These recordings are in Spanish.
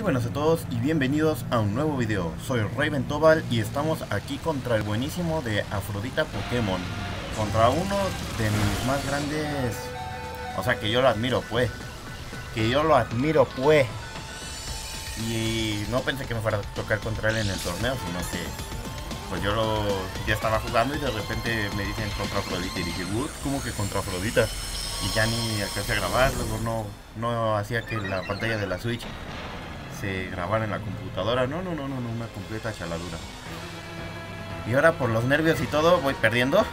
Muy buenas a todos y bienvenidos a un nuevo video. Soy Raven Tobal y estamos aquí contra el buenísimo de Afrodita Pokémon. Contra uno de mis más grandes... O sea, que yo lo admiro, pues. Que yo lo admiro, pues. Y no pensé que me fuera a tocar contra él en el torneo, sino que... Pues yo lo, ya estaba jugando y de repente me dicen contra Afrodita y dije, ¿cómo que contra Afrodita? y ya ni alcancé a grabar, luego no, no hacía que la pantalla de la Switch se grabara en la computadora, no, no, no, no, no, una completa chaladura. Y ahora por los nervios y todo voy perdiendo.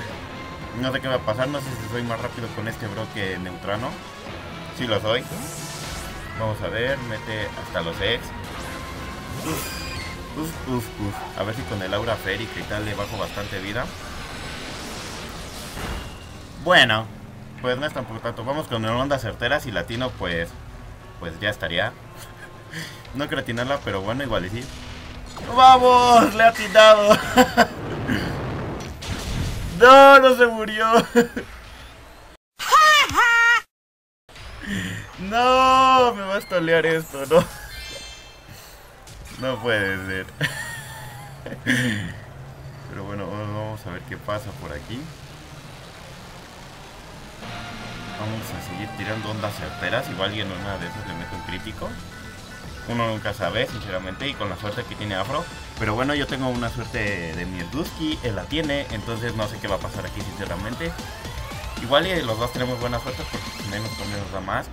no sé qué va a pasar, no sé si soy más rápido con este bro que Neutrano. Sí lo soy. Vamos a ver, mete hasta los ex. Uf, uf, uf, A ver si con el aura férica y tal le bajo bastante vida. Bueno, pues no es tampoco tanto. Vamos con una onda certeras y latino, pues. Pues ya estaría. No quiero atinarla, pero bueno, igual y sí. ¡Vamos! ¡Le ha atinado! ¡No! ¡No se murió! ¡No! Me va a estolear esto, ¿no? No puede ser. Pero bueno, vamos a ver qué pasa por aquí. Vamos a seguir tirando ondas certeras. Igual y en una de esas le meto un crítico. Uno nunca sabe, sinceramente, y con la suerte que tiene Afro. Pero bueno, yo tengo una suerte de Mierduski, él la tiene, entonces no sé qué va a pasar aquí, sinceramente. Igual y los dos tenemos buena suerte porque menos con menos da más.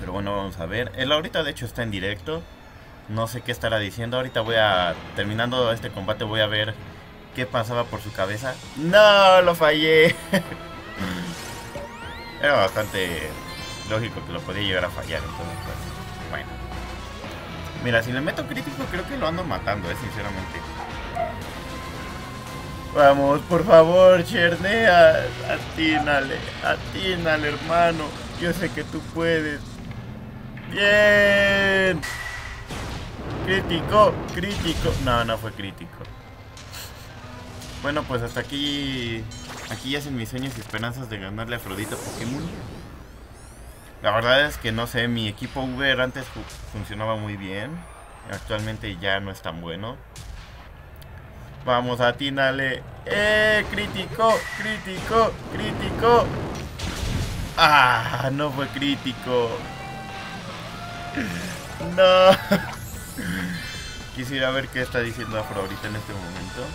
Pero bueno, vamos a ver. Él ahorita de hecho está en directo. No sé qué estará diciendo. Ahorita voy a, terminando este combate, voy a ver qué pasaba por su cabeza. ¡No! Lo fallé. Era bastante lógico que lo podía llegar a fallar, entonces pues. Mira, si le meto crítico creo que lo ando matando, eh, sinceramente. Vamos, por favor, Chernea, atínale, atínale, hermano. Yo sé que tú puedes. Bien. Crítico, crítico. No, no fue crítico. Bueno, pues hasta aquí Aquí ya hacen mis sueños y esperanzas de ganarle a Afrodita Pokémon. La verdad es que no sé, mi equipo Uber antes funcionaba muy bien. Actualmente ya no es tan bueno. Vamos, atínale. ¡Eh! Crítico, crítico, crítico. ¡Ah! No fue crítico. No. Quisiera ver qué está diciendo Afro ahorita en este momento.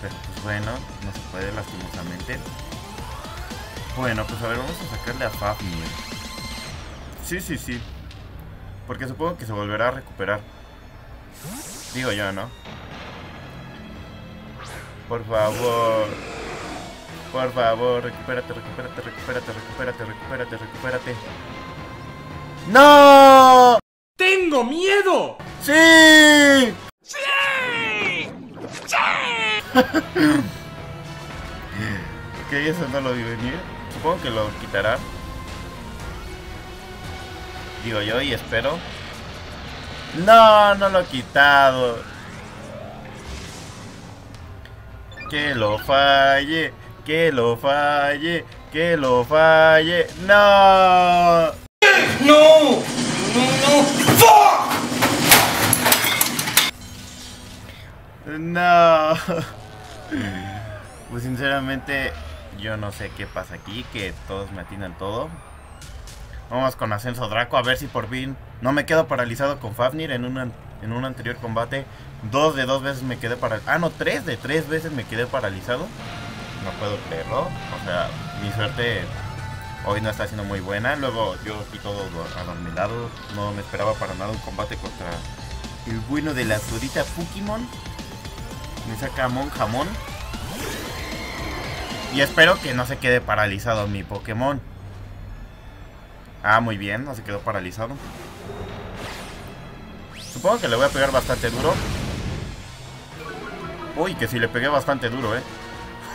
Pero pues bueno, no se puede lastimosamente. Bueno, pues a ver, vamos a sacarle a Fafnir. Sí, sí, sí. Porque supongo que se volverá a recuperar. Digo yo, ¿no? Por favor. Por favor, recupérate, recupérate, recupérate, recupérate, recupérate, recupérate. ¡No! ¡Tengo miedo! ¡Sí! ok, eso no lo vi venir. Supongo que lo quitará. Digo yo y espero. No, no lo he quitado. Que lo falle, que lo falle, que lo falle. No. No. No, Fuck. No. Pues sinceramente yo no sé qué pasa aquí, que todos me atinan todo. Vamos con Ascenso Draco, a ver si por fin no me quedo paralizado con Fafnir en, una, en un anterior combate. Dos de dos veces me quedé paralizado. Ah, no, tres de tres veces me quedé paralizado. No puedo creerlo. O sea, mi suerte hoy no está siendo muy buena. Luego yo aquí todo adormilado. No me esperaba para nada un combate contra el bueno de la sudita Pokémon. Me saca Mon Jamón. Y espero que no se quede paralizado mi Pokémon. Ah, muy bien, no se quedó paralizado. Supongo que le voy a pegar bastante duro. Uy, que si le pegué bastante duro, eh.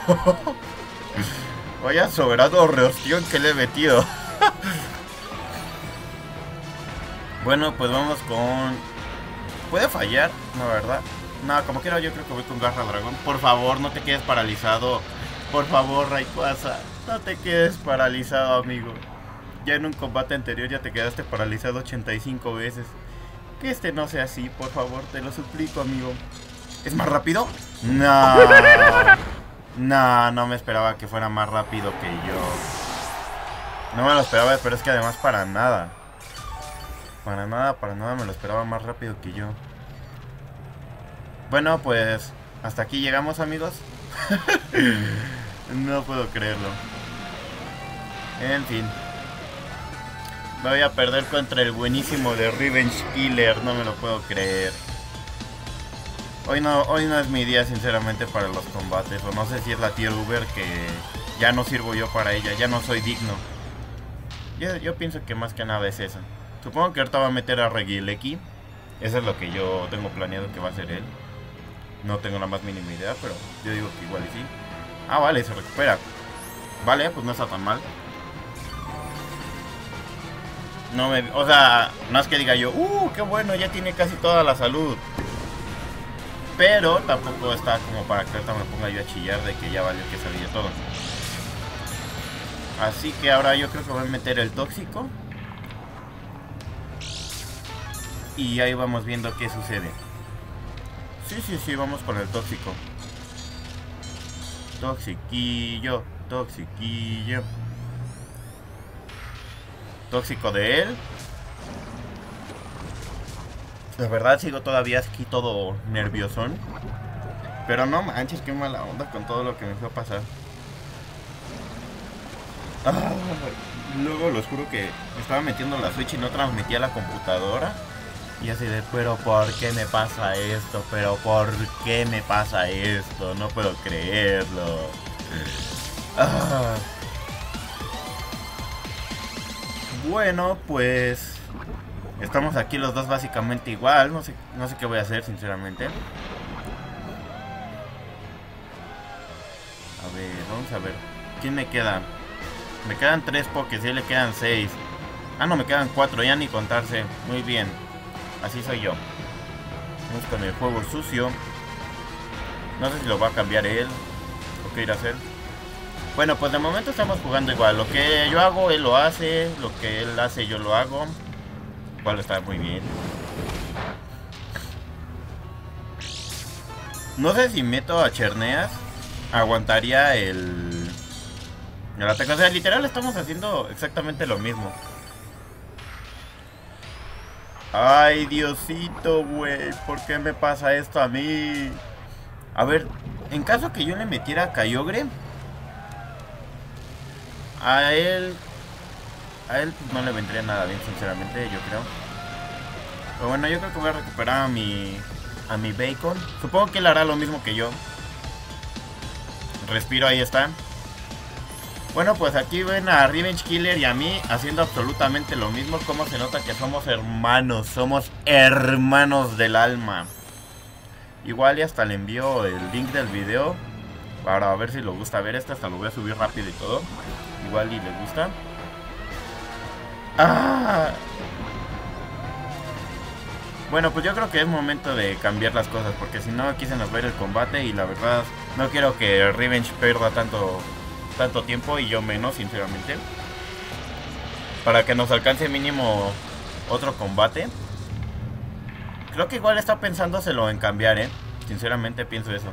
Vaya soberano reostión que le he metido. bueno, pues vamos con... Puede fallar, la verdad. No, como quiera yo creo que voy con Garra Dragón. Por favor, no te quedes paralizado. Por favor, Rayquaza. No te quedes paralizado, amigo. Ya en un combate anterior ya te quedaste paralizado 85 veces. Que este no sea así, por favor, te lo suplico, amigo. ¿Es más rápido? No. No, no me esperaba que fuera más rápido que yo. No me lo esperaba, pero es que además para nada. Para nada, para nada me lo esperaba más rápido que yo. Bueno, pues hasta aquí llegamos, amigos. no puedo creerlo. En fin. Me voy a perder contra el buenísimo de Revenge Killer, no me lo puedo creer. Hoy no, hoy no es mi día sinceramente para los combates, o no sé si es la tier Uber que ya no sirvo yo para ella, ya no soy digno. Yo, pienso que más que nada es eso. Supongo que ahorita va a meter a Regileki. Eso es lo que yo tengo planeado que va a ser él. No tengo la más mínima idea, pero yo digo que igual y sí. Ah, vale, se recupera. Vale, pues no está tan mal. No me, o sea, no es que diga yo, uh, qué bueno, ya tiene casi toda la salud. Pero tampoco está como para que ahorita me ponga yo a chillar de que ya valió que sabía todo. Así que ahora yo creo que voy a meter el tóxico. Y ahí vamos viendo qué sucede. Sí, sí, sí, vamos con el tóxico. Toxiquillo, toxiquillo. Tóxico de él. De verdad sigo todavía aquí todo nerviosón. Pero no manches, qué mala onda con todo lo que me fue a pasar. Ah, luego los juro que estaba metiendo la Switch y no transmitía la computadora. Y así de, pero ¿por qué me pasa esto? ¿Pero por qué me pasa esto? No puedo creerlo. Ah. Bueno, pues estamos aquí los dos básicamente igual. No sé, no sé qué voy a hacer, sinceramente. A ver, vamos a ver. ¿Quién me queda? Me quedan tres pokés y le quedan seis. Ah, no, me quedan cuatro, ya ni contarse. Muy bien. Así soy yo. Vamos con el juego sucio. No sé si lo va a cambiar él. O qué ir a hacer. Bueno, pues de momento estamos jugando igual. Lo que yo hago, él lo hace. Lo que él hace, yo lo hago. Igual está muy bien. No sé si meto a Cherneas. Aguantaría el... El ataque. O sea, literal estamos haciendo exactamente lo mismo. Ay, Diosito, güey. ¿Por qué me pasa esto a mí? A ver, en caso que yo le metiera a Kyogre, a él. A él pues, no le vendría nada bien, sinceramente, yo creo. Pero bueno, yo creo que voy a recuperar a mi. A mi bacon. Supongo que él hará lo mismo que yo. Respiro, ahí está. Bueno, pues aquí ven a Revenge Killer y a mí haciendo absolutamente lo mismo. Como se nota que somos hermanos, somos hermanos del alma. Igual y hasta le envío el link del video para ver si le gusta ver este. Hasta lo voy a subir rápido y todo. Igual y le gusta. ¡Ah! Bueno, pues yo creo que es momento de cambiar las cosas, porque si no aquí se nos va a ir el combate y la verdad no quiero que Revenge pierda tanto tanto tiempo y yo menos, sinceramente. Para que nos alcance mínimo otro combate. Creo que igual está pensándoselo en cambiar, ¿eh? Sinceramente pienso eso.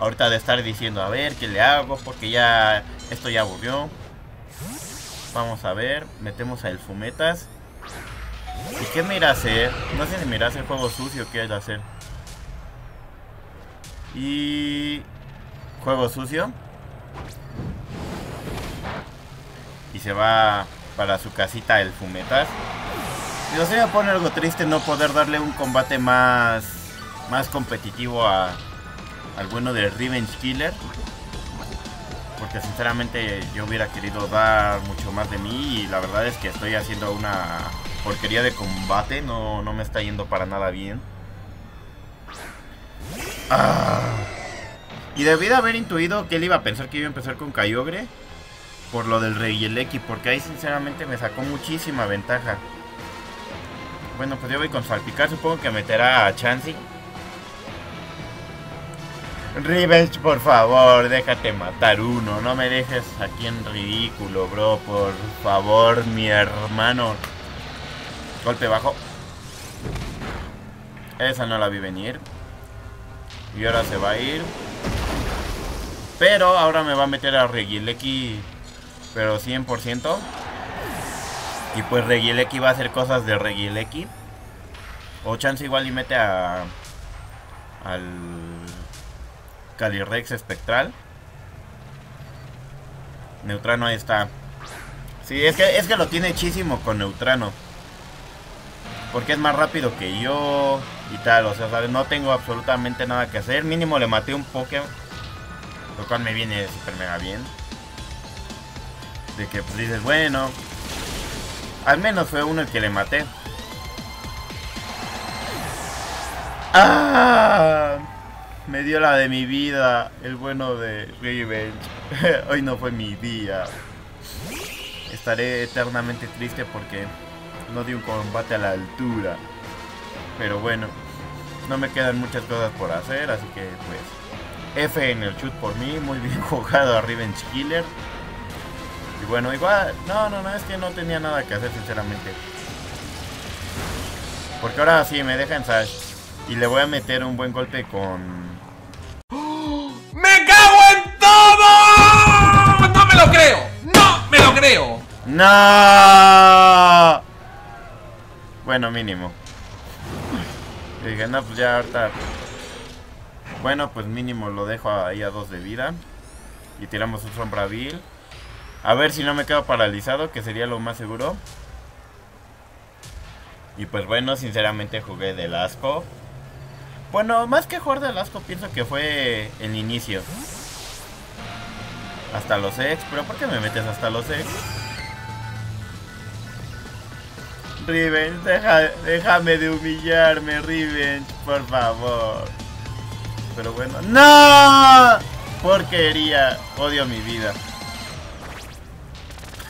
Ahorita de estar diciendo, a ver, ¿qué le hago? Porque ya esto ya aburrió. Vamos a ver, metemos a el Fumetas. ¿Y qué me irá a hacer? No sé si me irá a hacer juego sucio qué a hacer. Y... Juego sucio. Y se va para su casita el Fumetas. Y no se me pone algo triste no poder darle un combate más, más competitivo a, al bueno de Revenge Killer. Porque sinceramente yo hubiera querido dar mucho más de mí y la verdad es que estoy haciendo una porquería de combate. No, no me está yendo para nada bien. Ah. Y debí de haber intuido que él iba a pensar que iba a empezar con Kyogre. Por lo del Rey X porque ahí sinceramente me sacó muchísima ventaja. Bueno, pues yo voy con Salpicar, supongo que meterá a Chansey. Revenge, por favor, déjate matar uno. No me dejes aquí en ridículo, bro. Por favor, mi hermano. Golpe bajo. Esa no la vi venir. Y ahora se va a ir. Pero ahora me va a meter a Regileki. Pero 100%. Y pues Regileki va a hacer cosas de Regileki. O chance igual y mete a... Al... Calyrex espectral. Neutrano ahí está. Sí, es que, es que lo tiene hechísimo con Neutrano. Porque es más rápido que yo y tal. O sea, no tengo absolutamente nada que hacer. Mínimo le maté un Pokémon. Lo cual me viene super mega bien. De que pues dices, bueno. Al menos fue uno el que le maté. ¡Ah! Me dio la de mi vida, el bueno de Revenge. Hoy no fue mi día. Estaré eternamente triste porque no di un combate a la altura. Pero bueno, no me quedan muchas cosas por hacer, así que pues F en el shoot por mí, muy bien jugado a Revenge Killer. Y bueno, igual, no, no, no, es que no tenía nada que hacer sinceramente. Porque ahora sí me deja en Sash. Y le voy a meter un buen golpe con ¡Me cago en todo! ¡No me lo creo! ¡No me lo creo! ¡No! Bueno, mínimo. Y dije, no, pues ya ahorita. Bueno, pues mínimo lo dejo ahí a dos de vida. Y tiramos un sombravil. A ver si no me quedo paralizado, que sería lo más seguro. Y pues bueno, sinceramente jugué del asco. Bueno, más que jugar del asco, pienso que fue el inicio. Hasta los ex, pero ¿por qué me metes hasta los ex? Revenge, déjame de humillarme, Revenge, por favor. Pero bueno, ¡No! Porquería, odio mi vida.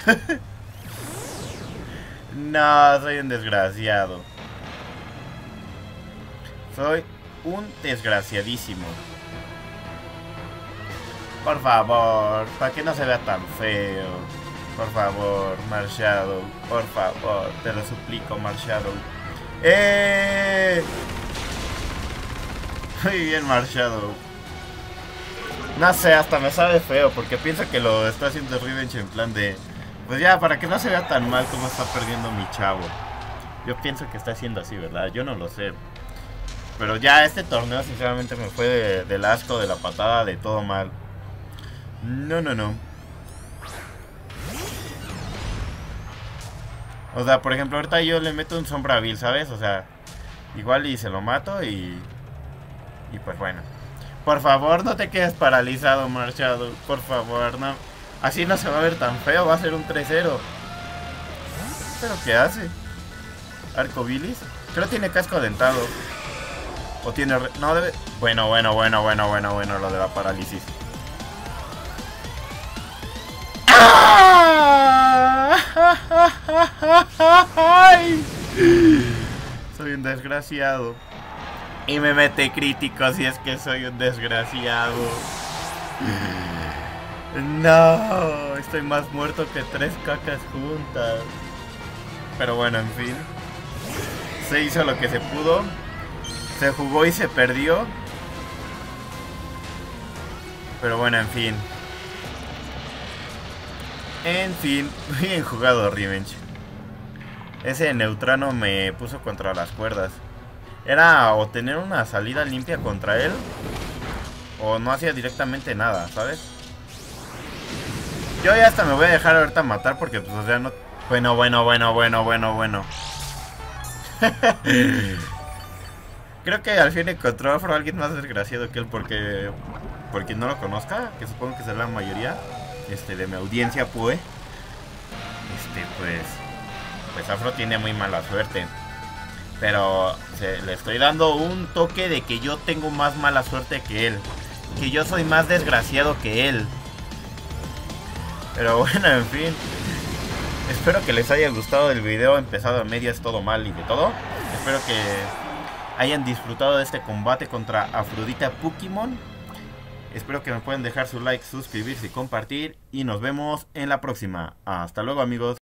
no, soy un desgraciado. Soy un desgraciadísimo. Por favor, para que no se vea tan feo. Por favor, Marshadow. Por favor, te lo suplico, Marshadow. ¡Eh! Muy bien, Marshadow. No sé, hasta me sabe feo porque pienso que lo está haciendo Revenge en plan de... Pues ya, para que no se vea tan mal como está perdiendo mi chavo. Yo pienso que está haciendo así, ¿verdad? Yo no lo sé. Pero ya este torneo sinceramente me fue de, del asco, de la patada, de todo mal. No, no, no. O sea, por ejemplo, ahorita yo le meto un sombra vil, ¿sabes? O sea, igual y se lo mato y... Y pues bueno. Por favor, no te quedes paralizado, Marchado. Por favor, no. Así no se va a ver tan feo, va a ser un 3-0. ¿Pero qué hace? ¿Arcobilis? Creo que tiene casco dentado. O tiene... No, debe... Bueno, bueno, bueno, bueno, bueno, bueno, lo de la parálisis. Soy un desgraciado. Y me mete crítico si es que soy un desgraciado. No, estoy más muerto que tres cacas juntas. Pero bueno, en fin. Se hizo lo que se pudo. Se jugó y se perdió. Pero bueno, en fin. En fin, bien jugado Revenge. Ese neutrano me puso contra las cuerdas. Era o tener una salida limpia contra él. O no hacía directamente nada, ¿sabes? Yo ya hasta me voy a dejar ahorita matar porque pues o sea no... Bueno, bueno, bueno, bueno, bueno, bueno. Creo que al fin encontró a alguien más desgraciado que él porque... Por quien no lo conozca, que supongo que será la mayoría este, de mi audiencia, pues... Este, pues... Pues Afro tiene muy mala suerte. Pero le estoy dando un toque de que yo tengo más mala suerte que él. Que yo soy más desgraciado que él. Pero bueno, en fin. Espero que les haya gustado el video. Empezado a medias todo mal y de todo. Espero que hayan disfrutado de este combate contra Afrodita Pokémon. Espero que me puedan dejar su like, suscribirse y compartir. Y nos vemos en la próxima. Hasta luego amigos.